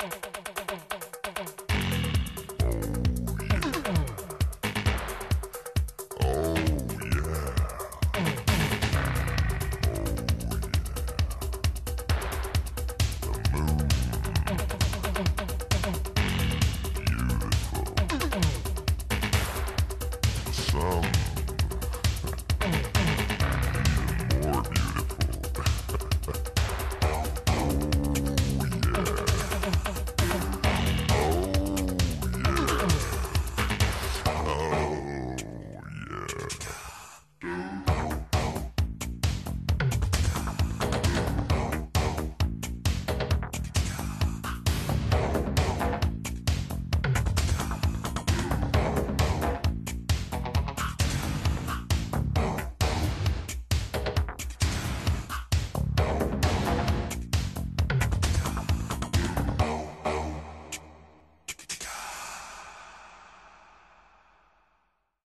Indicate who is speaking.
Speaker 1: FM.